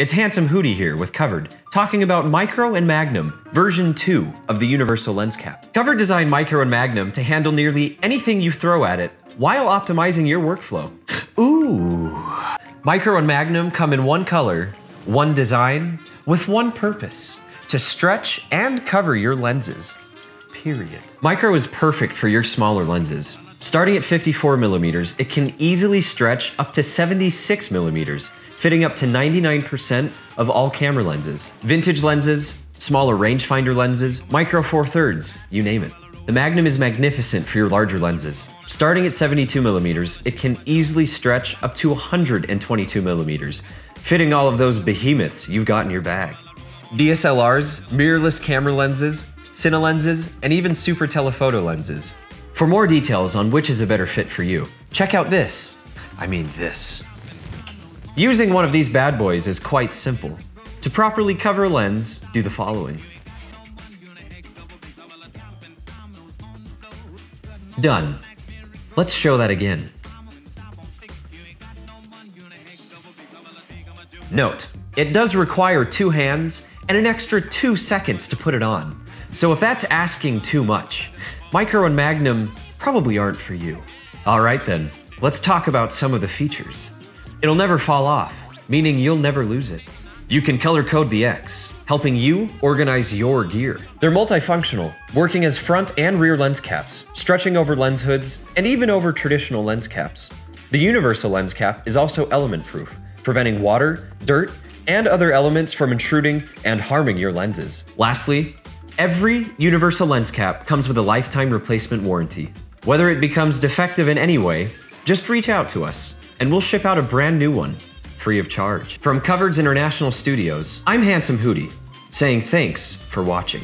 It's Handsome Hootie here with KUVRD, talking about Micro and Magnum, version 2 of the Universal Lens Cap. KUVRD designed Micro and Magnum to handle nearly anything you throw at it while optimizing your workflow. Ooh. Micro and Magnum come in one color, one design, with one purpose to stretch and cover your lenses. Period. Micro is perfect for your smaller lenses. Starting at 54 millimeters, it can easily stretch up to 76 millimeters, fitting up to 99% of all camera lenses. Vintage lenses, smaller rangefinder lenses, micro four thirds, you name it. The Magnum is magnificent for your larger lenses. Starting at 72 millimeters, it can easily stretch up to 122 millimeters, fitting all of those behemoths you've got in your bag. DSLRs, mirrorless camera lenses, cine lenses, and even super telephoto lenses. For more details on which is a better fit for you, check out this. I mean this. Using one of these bad boys is quite simple. To properly cover a lens, do the following. Done. Let's show that again. Note, it does require two hands and an extra two seconds to put it on. So if that's asking too much, Micro and Magnum probably aren't for you. All right then, let's talk about some of the features. It'll never fall off, meaning you'll never lose it. You can color code the X, helping you organize your gear. They're multifunctional, working as front and rear lens caps, stretching over lens hoods, and even over traditional lens caps. The universal lens cap is also element proof, preventing water, dirt, and other elements from intruding and harming your lenses. Lastly, every universal lens cap comes with a lifetime replacement warranty. Whether it becomes defective in any way, just reach out to us and we'll ship out a brand new one, free of charge. From KUVRD's International Studios, I'm Handsome Hootie, saying thanks for watching.